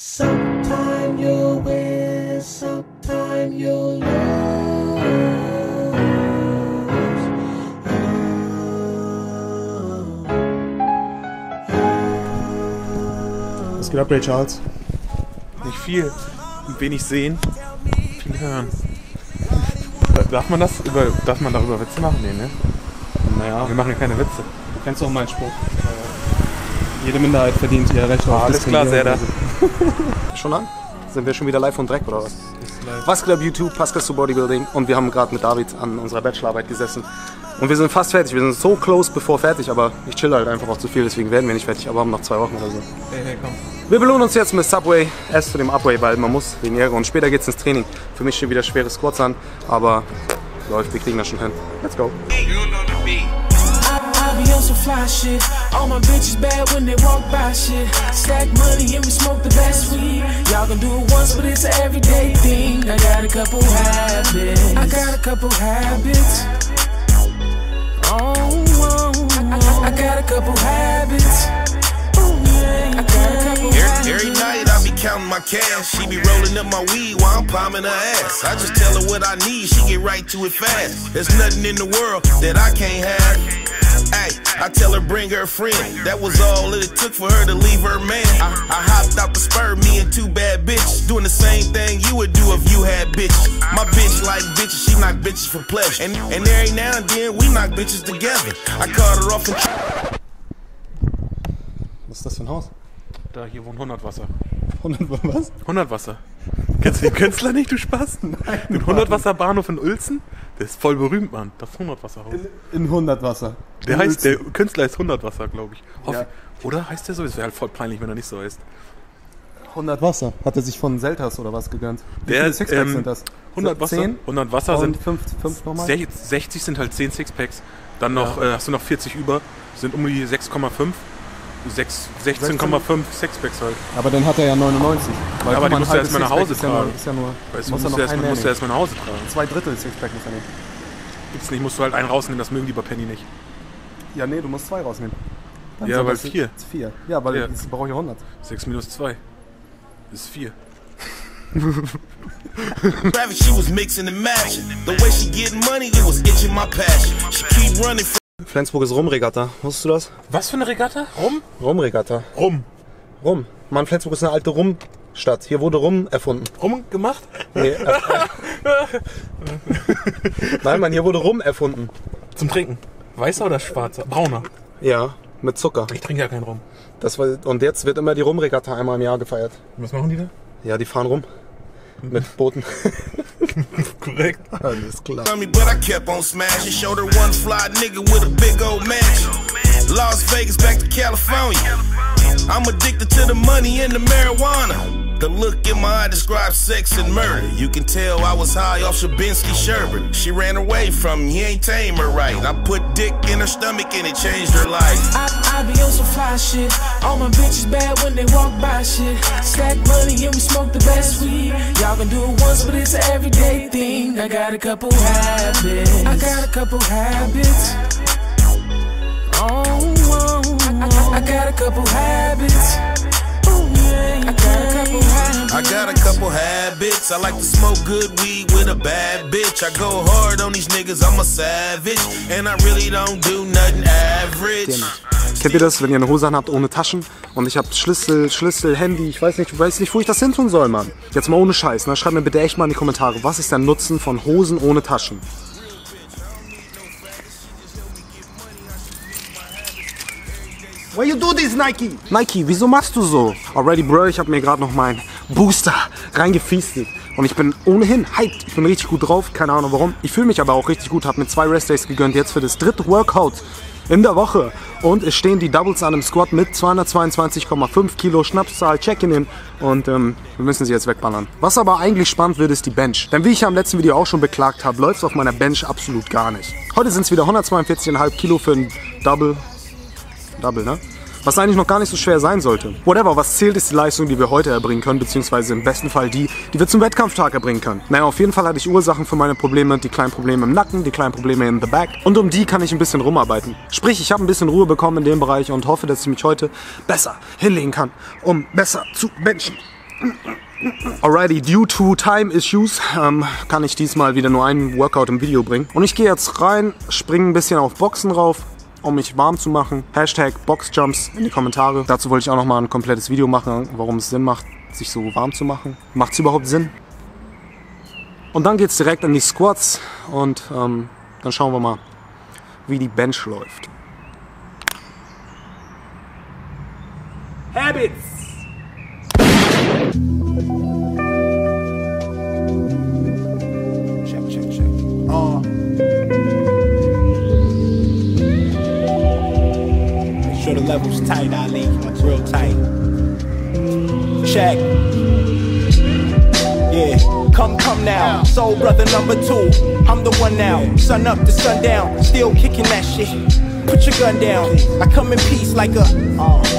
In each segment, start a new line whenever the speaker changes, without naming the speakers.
Sometime you'll win, sometime you'll lose.
Was geht ab, Ray Charles?
Nicht viel. Wenig sehen, viel hören. Darf man das über, darf man darüber Witze machen? Nee, ne?
Naja,
Wir machen ja keine Witze.
du kennst doch meinen Spruch. Jede Minderheit verdient ihr Recht auf
Alles klar,
Diskriminierung.
Serda.
Schon an? Sind wir schon wieder live und Dreck oder was? Was Club YouTube, Pascal zu Bodybuilding und wir haben gerade mit David an unserer Bachelorarbeit gesessen. Und wir sind fast fertig. Wir sind so close bevor fertig, aber ich chill halt einfach auch zu viel, deswegen werden wir nicht fertig, aber haben noch zwei Wochen oder so.
Hey, hey, komm.
Wir belohnen uns jetzt mit Subway, erst zu dem Upway, weil man muss wegen Ehre und später geht's ins Training. Für mich stehen wieder schwere Squats an, aber läuft, wir kriegen das schon hin. Let's go.
I on some fly shit. All my bitches bad when they walk by shit. Stack money and we smoke the best weed. Y'all can do it once, but it's an everyday thing. I got a couple habits. I got a couple habits. Oh, oh, oh. I got a couple habits. Yeah, I got a couple
Every,
habits.
every night I be counting my cash. She be rolling up my weed while I'm palming her ass. I just tell her what I need, she get right to it fast. There's nothing in the world that I can't have. Hey, I tell her bring her friend. That was all that it took for her to leave her man. I, I hopped out the spur, me and two bad bitches. Doing the same thing you would do if you had bitches. My bitch like bitches, she knock bitches for pleasure. And, and every now and then we knock bitches together. I caught her off and
Was ist das für ein Haus?
Da, hier wohnt 100 Wasser.
100 was?
100 Wasser. Kennst du den Künstler nicht, du Spaß? Den 100 Wasser Bahnhof in Uelzen? Der ist voll berühmt, Mann. Das 100 Wasser Haus.
In 100 Wasser.
Der
In
heißt, der. Künstler ist 100 Wasser, glaube ich. Hoff,
Ja.
Oder heißt der so? Es wäre halt voll peinlich, wenn er nicht so heißt.
100 Wasser. Hat er sich von Selters oder was gegönnt? Wie
Der
viele Sixpacks
ähm,
sind das?
100 Wasser,
10
100 Wasser sind
5, 5 nochmal?
60 sind halt 10 Sixpacks. Dann noch, äh, hast du noch 40 über, sind um die 6,5. 6 16,5 Sixpacks halt.
Aber dann hat er ja 99. Weil
Aber die
mal,
musst
ein
du erst mal nach Hause
ist ja nur,
tragen.
ist ja nur,
Weißt du,
muss
musst,
er
du
noch
erst, erst mal nach Hause tragen.
Zwei Drittel Sixpack muss er nehmen.
Gibt's nicht, musst du halt einen rausnehmen, das mögen die bei Penny nicht.
Ja, nee, du musst zwei rausnehmen. Dann
Ja, weil
das
vier.
Vier. Ja, weil
Ja.
ich brauche ja 100.
6 minus 2 ist 4.
Traffic, she was mixing and matching. The way she getting money, it was itching my passion. She keep running
Flensburg ist Rumregatta. Wusstest du das?
Was für eine Regatta? Rum?
Rumregatta.
Rum.
Rum. Mann, Flensburg ist eine alte Rumstadt. Hier wurde Rum erfunden.
Rum gemacht?
Nee, äh, Nein, Mann, hier wurde Rum erfunden.
Zum Trinken. Weißer oder schwarzer? Brauner.
Ja, mit Zucker.
Ich trinke ja keinen Rum.
Das war, und jetzt wird immer die Rumregatta einmal im Jahr gefeiert.
Was machen die da?
Ja, die fahren rum. Mit Booten.
Korrekt.
Alles er
klar. but I kept on smashing. Showed her one fly nigga with a big old mansion. Las Vegas back to California. I'm addicted to the money and the marijuana. The look in my eye describes sex and murder. You can tell I was high off Shabinsky Sherbert. She ran away from me, he ain't tame her right. I put dick in her stomach and it changed her life.
I, I be on some fly shit. All my bitches bad when they walk by shit. Stack money and we smoke the best weed. Y'all can do it once, but it's an everyday thing. I got a couple habits. I got a couple habits. Oh, oh, oh. I, I, I. Oh, I got a couple habits.
I got a couple habits. I like to smoke good weed with a bad bitch. I go hard on these niggas, I'm a savage. And I really don't do nothing average.
Kennt ihr das, wenn ihr eine Hose anhabt ohne Taschen und ich hab Schlüssel, Schlüssel, Handy, ich weiß nicht, ich weiß nicht, wo ich das hin tun soll, Mann. Jetzt mal ohne Scheiß, ne? Schreibt mir bitte echt mal in die Kommentare, was ist der Nutzen von Hosen ohne Taschen? Why you do this, Nike? Nike, wieso machst du so? Already, bro, ich habe mir gerade noch meinen Booster reingefiestet. Und ich bin ohnehin hyped. Ich bin richtig gut drauf, keine Ahnung warum. Ich fühle mich aber auch richtig gut, habe mir zwei Restdays gegönnt, jetzt für das dritte Workout in der Woche. Und es stehen die Doubles an im Squat mit 222,5 Kilo Schnapszahl, check in Und ähm, wir müssen sie jetzt wegballern. Was aber eigentlich spannend wird, ist die Bench. Denn wie ich ja im letzten Video auch schon beklagt habe, läuft es auf meiner Bench absolut gar nicht. Heute sind es wieder 142,5 Kilo für ein Double. Double, ne? Was eigentlich noch gar nicht so schwer sein sollte. Whatever, was zählt, ist die Leistung, die wir heute erbringen können, beziehungsweise im besten Fall die, die wir zum Wettkampftag erbringen können. Naja, auf jeden Fall hatte ich Ursachen für meine Probleme, die kleinen Probleme im Nacken, die kleinen Probleme in the back. Und um die kann ich ein bisschen rumarbeiten. Sprich, ich habe ein bisschen Ruhe bekommen in dem Bereich und hoffe, dass ich mich heute besser hinlegen kann, um besser zu benchen. Alrighty, due to time issues ähm, kann ich diesmal wieder nur einen Workout im Video bringen. Und ich gehe jetzt rein, springe ein bisschen auf Boxen rauf, um mich warm zu machen. Hashtag Boxjumps in die Kommentare. Dazu wollte ich auch noch mal ein komplettes Video machen, warum es Sinn macht, sich so warm zu machen. Macht es überhaupt Sinn? Und dann geht es direkt an die Squats und ähm, dann schauen wir mal, wie die Bench läuft. Habits! Check, check, check. Uh.
Sure the level's tight, Ali. Real tight. Check. Yeah, come, come now. Soul brother number two. I'm the one now. Sun up to sundown. Still kicking that shit. Put your gun down. I come in peace like a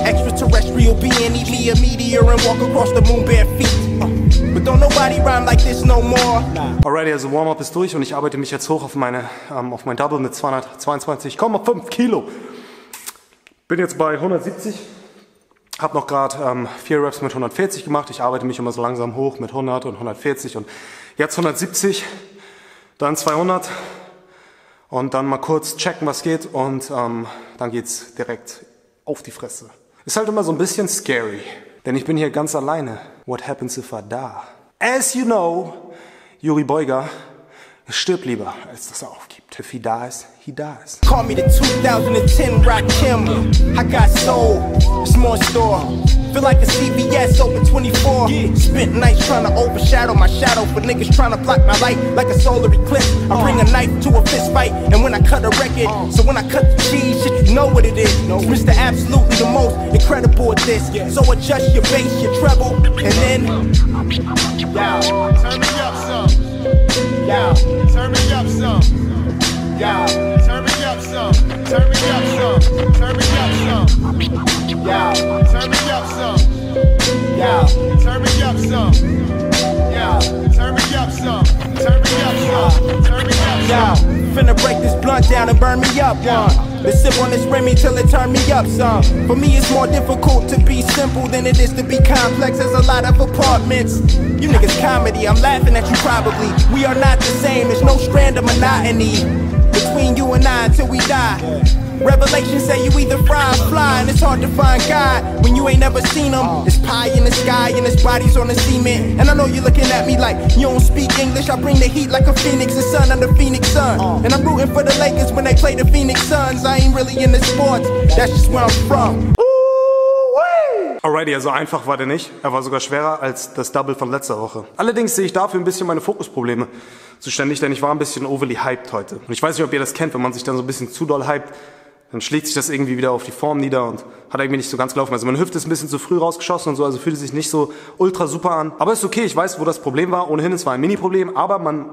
extraterrestrial being. Eat me a meteor and walk across the moon bare feet. Uh, But don't nobody rhyme like this no more.
Alrighty, also Warm-Up ist durch und ich arbeite mich jetzt hoch auf, meine, ähm, auf mein Double mit 222,5 Kilo. Bin jetzt bei 170. Hab noch gerade ähm, vier Reps mit 140 gemacht. Ich arbeite mich immer so langsam hoch mit 100 und 140 und jetzt 170, dann 200 und dann mal kurz checken, was geht und ähm, dann geht's direkt auf die Fresse. Ist halt immer so ein bisschen scary, denn ich bin hier ganz alleine. What happens if I die? As you know, Juri Beuger stirbt lieber, als dass er aufgibt. If he dies, he dies.
Call me the 2010 Rakim. I got soul, it's more store. Feel like a CVS open 24. Spent nights trying to overshadow my shadow for niggas trying to block my light like a solar eclipse. I bring a knife to a fist fight, and when I cut a record, so when I cut the cheese, shit, you know what it is. It's Mr. Absolutely the most incredible at this. So adjust your bass, your treble, and then. Yeah.
Turn me up some.
Yeah.
Turn me
down and burn me up, uh. one. Let's sip on this Remy till it turn me up some. For me, it's more difficult to be simple than it is to be complex. There's a lot of apartments. You niggas comedy, I'm laughing at you probably. We are not the same, there's no strand of monotony between you and I until we die. Revelations say you either fry or fly, and it's hard to find God when you ain't never seen him. It's pie in the sky, and his body's on the cement. And I know you're looking at me like you don't speak English. I bring the heat like a phoenix, the sun under Phoenix Sun. And I'm rooting for the Lakers when they play the Phoenix Suns. I ain't really into sports, that's just where I'm from.
Alrighty, also einfach war der nicht. Er war sogar schwerer als das Double von letzter Woche. Allerdings sehe ich dafür ein bisschen meine Fokusprobleme zuständig, denn ich war ein bisschen overly hyped heute. Und ich weiß nicht, ob ihr das kennt, wenn man sich dann so ein bisschen zu doll hyped, dann schlägt sich das irgendwie wieder auf die Form nieder und hat irgendwie nicht so ganz gelaufen. Also meine Hüfte ist ein bisschen zu früh rausgeschossen und so, also fühlt es sich nicht so ultra super an. Aber ist okay, ich weiß, wo das Problem war. Ohnehin, es war ein Mini-Problem, aber man,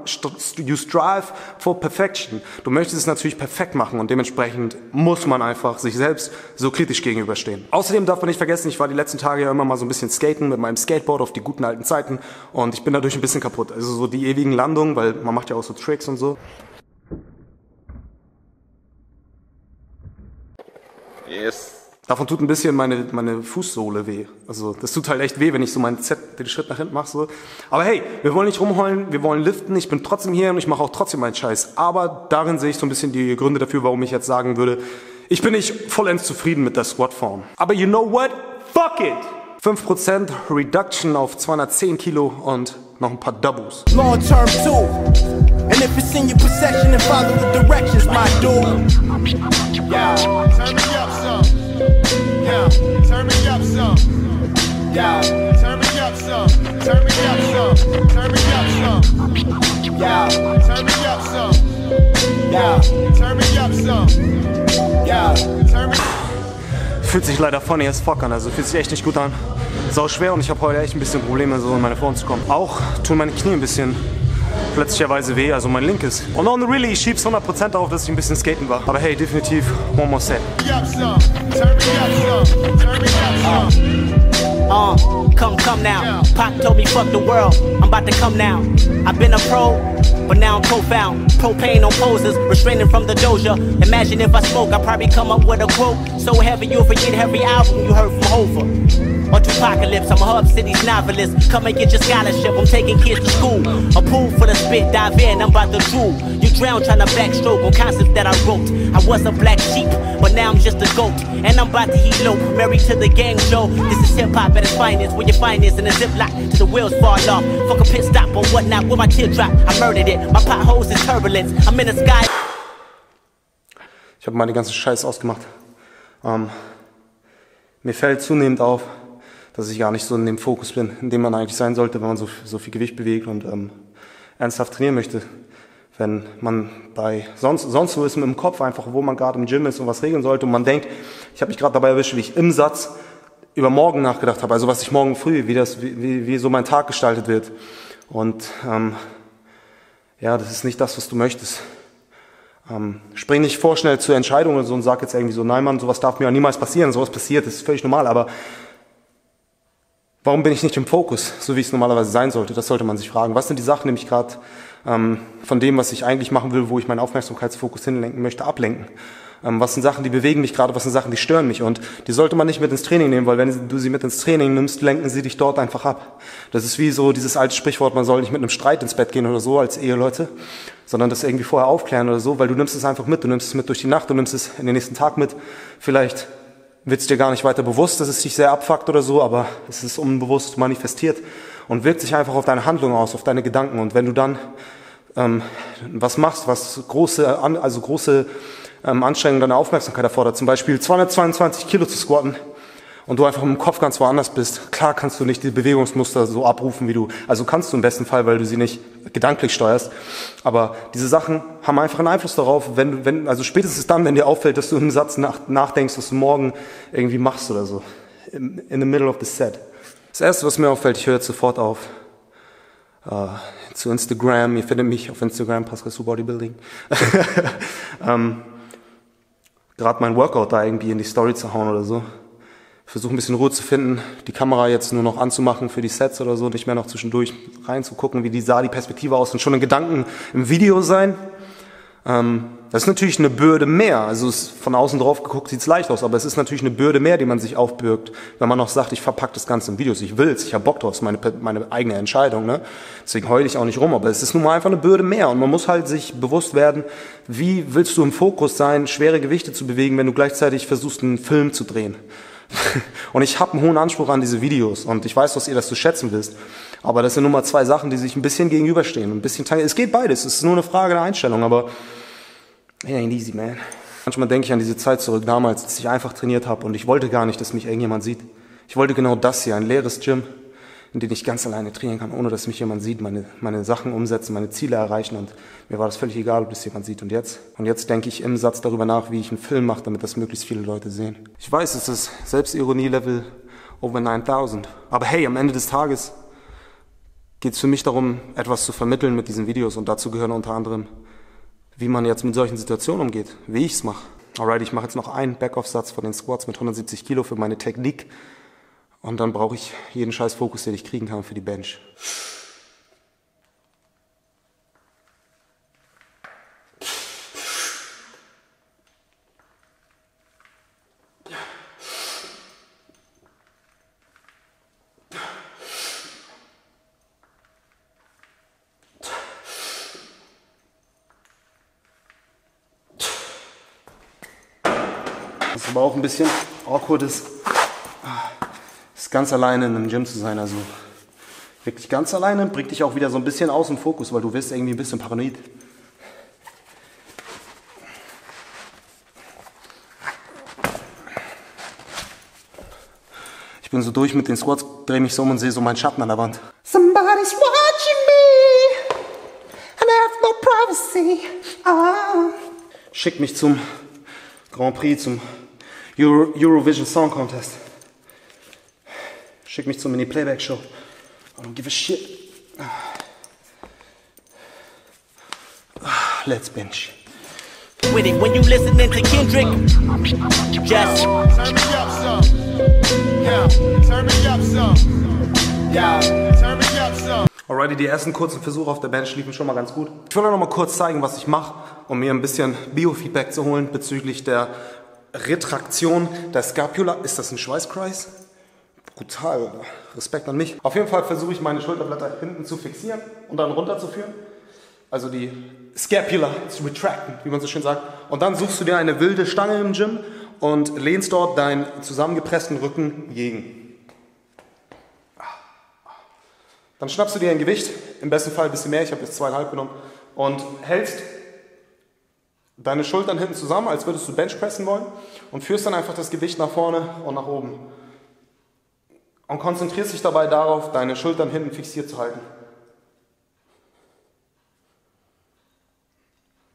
you strive for perfection. Du möchtest es natürlich perfekt machen und dementsprechend muss man einfach sich selbst so kritisch gegenüberstehen. Außerdem darf man nicht vergessen, ich war die letzten Tage ja immer mal so ein bisschen skaten mit meinem Skateboard auf die guten alten Zeiten und ich bin dadurch ein bisschen kaputt. Also so die ewigen Landungen, weil man macht ja auch so Tricks und so.
Yes.
Davon tut ein bisschen meine, meine Fußsohle weh. Also das tut halt echt weh, wenn ich so meinen Z, den Schritt nach hinten mache. So. Aber hey, wir wollen nicht rumheulen, wir wollen liften. Ich bin trotzdem hier und ich mache auch trotzdem meinen Scheiß. Aber darin sehe ich so ein bisschen die Gründe dafür, warum ich jetzt sagen würde, ich bin nicht vollends zufrieden mit der Squat-Form. Aber you know what? Fuck it! 5% Reduction auf 210 Kilo und noch ein paar Doubles.
Long term too. And if it's in your possession, then follow the directions, my dude. Yeah.
Fühlt sich leider funny as fuck an, also fühlt sich echt nicht gut an. Sau schwer und ich habe heute echt ein bisschen Probleme, so in meine Form zu kommen. Auch tun meine Knie ein bisschen plötzlicherweise weh, also mein linkes. Und on the really, ich schieb's 100% darauf, dass ich ein bisschen skaten war. Aber hey, definitiv, one more set.
Uh, come, come now. Pop told me fuck the world. I'm about to come now. I've been a pro, but now I'm profound. Propane on poses, restraining from the doja. Imagine if I spoke, I'd probably come up with a quote so heavy you'll forget every album you heard from Hova. Or Tupacalypse. I'm a Hub City's novelist. Come and get your scholarship. I'm taking kids to school. A pool full of spit, dive in, I'm about to drool. You drown trying to backstroke on concepts that I wrote. I was a black sheep, but now I'm just a goat. And I'm about to elope, married to the gang show. This is hip hop at its finest, where you find this in a ziplock till the wheels fall off. Fuck a pit stop or whatnot, with my teardrop. I murdered it. My potholes is turbulence. I'm in the sky.
Ich habe meine ganzen Scheiß ausgemacht. Ähm, mir fällt zunehmend auf, dass ich gar nicht so in dem Fokus bin, in dem man eigentlich sein sollte, wenn man so, so viel Gewicht bewegt und ähm, ernsthaft trainieren möchte. Wenn man bei sonst, sonst so ist mit dem Kopf einfach, wo man gerade im Gym ist und was regeln sollte und man denkt, ich habe mich gerade dabei erwischt, wie ich im Satz über morgen nachgedacht habe, also was ich morgen früh, wie, das, wie, wie, so mein Tag gestaltet wird. Und ähm, ja, das ist nicht das, was du möchtest. Ähm, spring nicht vorschnell zur Entscheidung oder so und sag jetzt irgendwie so, nein Mann, sowas darf mir ja niemals passieren, sowas passiert, das ist völlig normal, aber warum bin ich nicht im Fokus, so wie es normalerweise sein sollte? Das sollte man sich fragen. Was sind die Sachen, die mich gerade ähm, von dem, was ich eigentlich machen will, wo ich meinen Aufmerksamkeitsfokus hinlenken möchte, ablenken? Ähm, was sind Sachen, die bewegen mich gerade, was sind Sachen, die stören mich? Und die sollte man nicht mit ins Training nehmen, weil wenn du sie mit ins Training nimmst, lenken sie dich dort einfach ab. Das ist wie so dieses alte Sprichwort, man soll nicht mit einem Streit ins Bett gehen oder so als Eheleute, sondern das irgendwie vorher aufklären oder so, weil du nimmst es einfach mit, du nimmst es mit durch die Nacht, du nimmst es in den nächsten Tag mit. Vielleicht wird es dir gar nicht weiter bewusst, dass es dich sehr abfuckt oder so, aber es ist unbewusst manifestiert und wirkt sich einfach auf deine Handlung aus, auf deine Gedanken. Und wenn du dann ähm, was machst, was große, also große ähm, Anstrengung deine Aufmerksamkeit erfordert, zum Beispiel 222 Kilo zu squatten und du einfach im Kopf ganz woanders bist, klar kannst du nicht die Bewegungsmuster so abrufen, wie du, also kannst du im besten Fall, weil du sie nicht gedanklich steuerst, aber diese Sachen haben einfach einen Einfluss darauf, wenn, wenn, also spätestens dann, wenn dir auffällt, dass du einen Satz nach, nachdenkst, was du morgen irgendwie machst oder so, in, in the middle of the set. Das erste, was mir auffällt, ich höre jetzt sofort auf, uh, zu Instagram, ihr findet mich auf Instagram, Pascal Su Bodybuilding. ähm, gerade mein Workout da irgendwie in die Story zu hauen oder so. Versuche ein bisschen Ruhe zu finden, die Kamera jetzt nur noch anzumachen für die Sets oder so, nicht mehr noch zwischendurch reinzugucken, wie die sah die Perspektive aus und schon in Gedanken im Video sein. Ähm, das ist natürlich eine Bürde mehr. Also von außen drauf geguckt sieht's leicht aus, aber es ist natürlich eine Bürde mehr, die man sich aufbürgt, wenn man noch sagt, ich verpacke das Ganze in Videos. Ich will's, ich habe Bock drauf, meine, meine eigene Entscheidung. Ne? Deswegen heule ich auch nicht rum, aber es ist nun mal einfach eine Bürde mehr und man muss halt sich bewusst werden, wie willst du im Fokus sein, schwere Gewichte zu bewegen, wenn du gleichzeitig versuchst, einen Film zu drehen. und ich habe einen hohen Anspruch an diese Videos und ich weiß, dass ihr das zu schätzen wisst. Aber das sind nun mal zwei Sachen, die sich ein bisschen gegenüberstehen. Ein bisschen Es geht beides. Es ist nur eine Frage der Einstellung, aber it ain't easy, man. Manchmal denke ich an diese Zeit zurück damals, als ich einfach trainiert habe und ich wollte gar nicht, dass mich irgendjemand sieht. Ich wollte genau das hier, ein leeres Gym, in dem ich ganz alleine trainieren kann, ohne dass mich jemand sieht, meine, meine Sachen umsetzen, meine Ziele erreichen und mir war das völlig egal, ob das jemand sieht. Und jetzt? Und jetzt denke ich im Satz darüber nach, wie ich einen Film mache, damit das möglichst viele Leute sehen. Ich weiß, es ist Selbstironie-Level over 9000. Aber hey, am Ende des Tages geht es für mich darum, etwas zu vermitteln mit diesen Videos und dazu gehören unter anderem, wie man jetzt mit solchen Situationen umgeht, wie ich es mache. Alright, ich mache jetzt noch einen Backoff-Satz von den Squats mit 170 Kilo für meine Technik und dann brauche ich jeden scheiß Fokus, den ich kriegen kann für die Bench. Was aber auch ein bisschen awkward ist, ganz alleine in einem Gym zu sein. Also wirklich ganz alleine bringt dich auch wieder so ein bisschen aus dem Fokus, weil du wirst irgendwie ein bisschen paranoid. Ich bin so durch mit den Squats, drehe mich so um und sehe so meinen Schatten an der Wand. Somebody's watching me and I have no privacy. Ah. Schickt mich zum Grand Prix, zum Euro Eurovision Song Contest. Schick mich zur Mini-Playback-Show. I don't give a shit. Let's binge.
With it, when you listening to Kendrick, just
Turn me up some. Yeah, turn me up some. Yeah, turn me up some.
Alrighty, die ersten kurzen Versuche auf der Bench liefen schon mal ganz gut. Ich will noch mal kurz zeigen, was ich mache, um mir ein bisschen Biofeedback zu holen bezüglich der Retraktion der Scapula. Ist das ein Schweißkreis? Brutal, oder? Respekt an mich. Auf jeden Fall versuche ich meine Schulterblätter hinten zu fixieren und dann runterzuführen. Also die Scapula zu retracten, wie man so schön sagt. Und dann suchst du dir eine wilde Stange im Gym und lehnst dort deinen zusammengepressten Rücken gegen. Dann schnappst du dir ein Gewicht, im besten Fall ein bisschen mehr, ich habe jetzt zweieinhalb genommen, und hältst deine Schultern hinten zusammen, als würdest du Benchpressen wollen, und führst dann einfach das Gewicht nach vorne und nach oben. Und konzentrierst dich dabei darauf, deine Schultern hinten fixiert zu halten.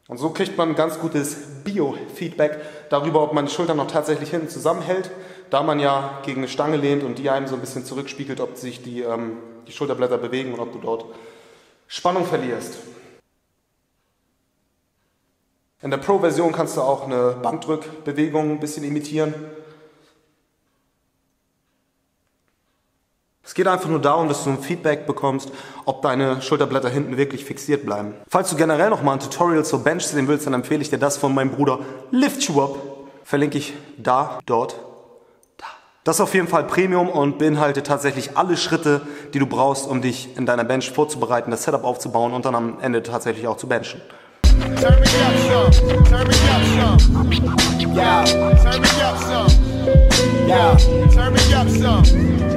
Und so kriegt man ein ganz gutes Biofeedback darüber, ob man die Schultern noch tatsächlich hinten zusammenhält, da man ja gegen eine Stange lehnt und die einem so ein bisschen zurückspiegelt, ob sich die, ähm, die Schulterblätter bewegen und ob du dort Spannung verlierst. In der Pro-Version kannst du auch eine Bankdrückbewegung ein bisschen imitieren. Es geht einfach nur darum, dass du ein Feedback bekommst, ob deine Schulterblätter hinten wirklich fixiert bleiben. Falls du generell noch mal ein Tutorial zur Bench sehen willst, dann empfehle ich dir das von meinem Bruder Lift You Up. Verlinke ich da, dort, da. Das ist auf jeden Fall Premium und beinhaltet tatsächlich alle Schritte, die du brauchst, um dich in deiner Bench vorzubereiten, das Setup aufzubauen und dann am Ende tatsächlich auch zu benchen.
Turn me up.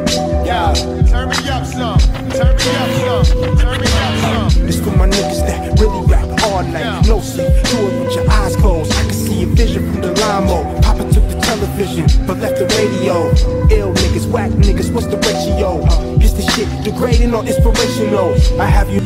Turn me up some. Turn me up some. Turn me up some.
This for my niggas that really rap all night. No sleep, do it with your eyes closed. I can see a vision from the limo. Papa took the television, but left the radio. Ill niggas, whack niggas, what's the ratio? Is the shit degrading or inspirational? I have you.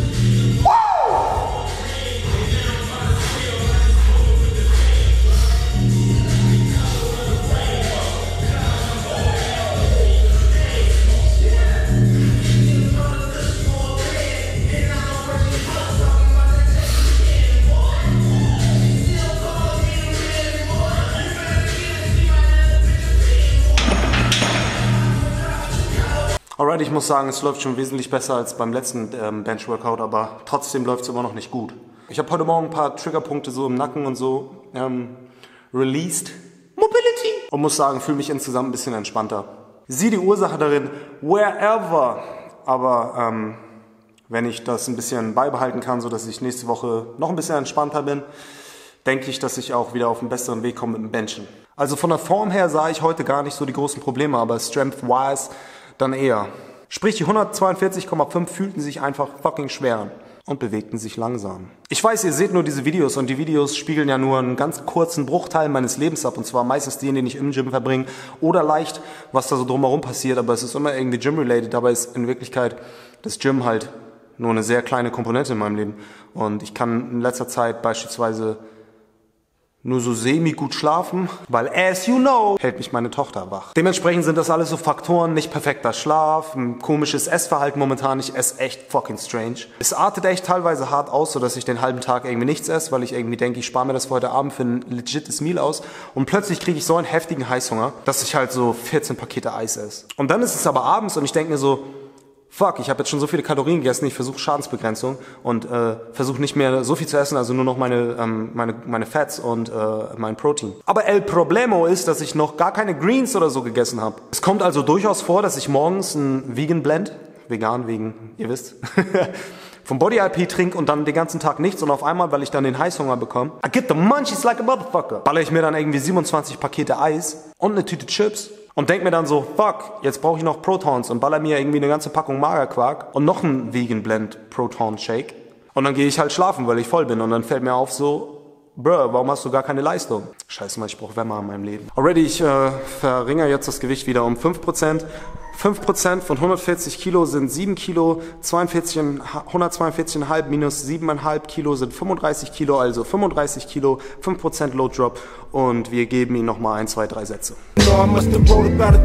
Alright, ich muss sagen, es läuft schon wesentlich besser als beim letzten ähm, Bench-Workout, aber trotzdem läuft es immer noch nicht gut. Ich habe heute Morgen ein paar Triggerpunkte so im Nacken und so ähm, released. Mobility! Und muss sagen, fühle mich insgesamt ein bisschen entspannter. Sieh die Ursache darin, wherever. Aber ähm, wenn ich das ein bisschen beibehalten kann, sodass ich nächste Woche noch ein bisschen entspannter bin, denke ich, dass ich auch wieder auf einen besseren Weg komme mit dem Benchen. Also von der Form her sah ich heute gar nicht so die großen Probleme, aber strength-wise dann eher. Sprich, die 142,5 fühlten sich einfach fucking schwer an und bewegten sich langsam. Ich weiß, ihr seht nur diese Videos und die Videos spiegeln ja nur einen ganz kurzen Bruchteil meines Lebens ab und zwar meistens den, den ich im Gym verbringe oder leicht, was da so drumherum passiert, aber es ist immer irgendwie Gym-related, dabei ist in Wirklichkeit das Gym halt nur eine sehr kleine Komponente in meinem Leben und ich kann in letzter Zeit beispielsweise nur so semi gut schlafen, weil as you know, hält mich meine Tochter wach. Dementsprechend sind das alles so Faktoren, nicht perfekter Schlaf, ein komisches Essverhalten momentan, ich esse echt fucking strange. Es artet echt teilweise hart aus, so dass ich den halben Tag irgendwie nichts esse, weil ich irgendwie denke, ich spare mir das für heute Abend für ein legites Meal aus und plötzlich kriege ich so einen heftigen Heißhunger, dass ich halt so 14 Pakete Eis esse. Und dann ist es aber abends und ich denke mir so, fuck, ich habe jetzt schon so viele Kalorien gegessen, ich versuche Schadensbegrenzung und äh, versuche nicht mehr so viel zu essen, also nur noch meine, ähm, meine, meine Fats und äh, mein Protein. Aber el problemo ist, dass ich noch gar keine Greens oder so gegessen habe. Es kommt also durchaus vor, dass ich morgens ein Vegan Blend, vegan wegen, ihr wisst, vom Body IP trinke und dann den ganzen Tag nichts und auf einmal, weil ich dann den Heißhunger bekomme, I get the munchies like a motherfucker, baller ich mir dann irgendwie 27 Pakete Eis und eine Tüte Chips und denk mir dann so, fuck, jetzt brauche ich noch Protons und baller mir irgendwie eine ganze Packung Magerquark und noch einen Vegan Blend Proton Shake. Und dann gehe ich halt schlafen, weil ich voll bin und dann fällt mir auf so, bruh, warum hast du gar keine Leistung? Scheiße mal, ich brauche Wärme in meinem Leben. Already, ich äh, verringere jetzt das Gewicht wieder um 5%. 5% von 140 Kilo sind 7 Kilo, 42, 142,5 minus 7,5 Kilo sind 35 Kilo, also 35 Kilo, 5% Low Drop. Und wir geben ihm nochmal ein, zwei, drei Sätze.
Know I must have wrote about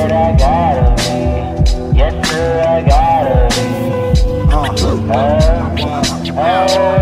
Said I gotta be. Yes, sir, I gotta be.
Uh,
Turn me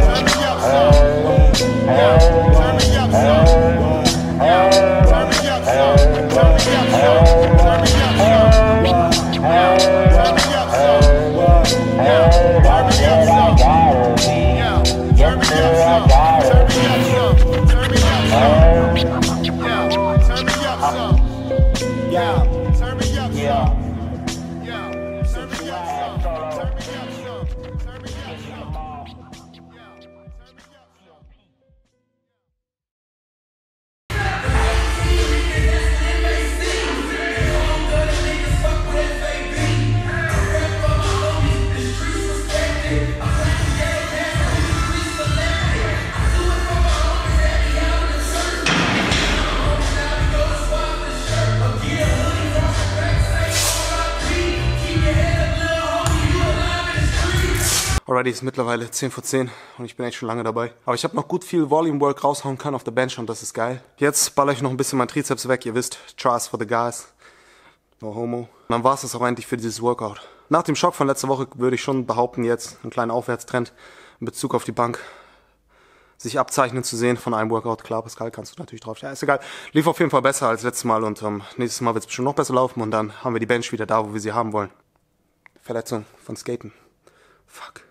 Alrighty ist mittlerweile 10 vor 10 und ich bin echt schon lange dabei. Aber ich habe noch gut viel Volume Work raushauen können auf der Bench und das ist geil. Jetzt baller ich noch ein bisschen mein Trizeps weg. Ihr wisst, Tries for the guys. No homo. Und dann war es das auch endlich für dieses Workout. Nach dem Schock von letzter Woche würde ich schon behaupten, jetzt einen kleinen Aufwärtstrend in Bezug auf die Bank sich abzeichnen zu sehen von einem Workout. Klar, Pascal, kannst du natürlich drauf. Ja, ist egal. Lief auf jeden Fall besser als letztes Mal und ähm, nächstes Mal wird es bestimmt noch besser laufen und dann haben wir die Bench wieder da, wo wir sie haben wollen. Verletzung von Skaten. Fuck.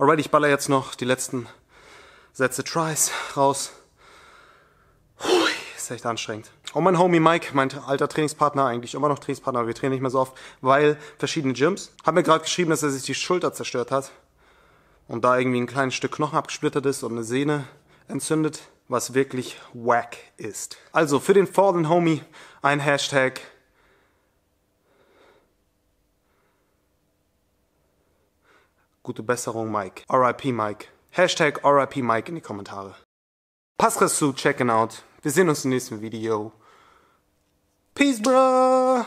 Alright, ich baller jetzt noch die letzten Sätze Tries raus. Hui, ist echt anstrengend. Und mein Homie Mike, mein alter Trainingspartner, eigentlich immer noch Trainingspartner, wir trainieren nicht mehr so oft, weil verschiedene Gyms, hat mir gerade geschrieben, dass er sich die Schulter zerstört hat und da irgendwie ein kleines Stück Knochen abgesplittert ist und eine Sehne entzündet, was wirklich wack ist. Also für den Fallen Homie ein Hashtag Gute Besserung, Mike. RIP, Mike. Hashtag RIP, Mike in die Kommentare. Passt zu, checken out. Wir sehen uns im nächsten Video. Peace, bro.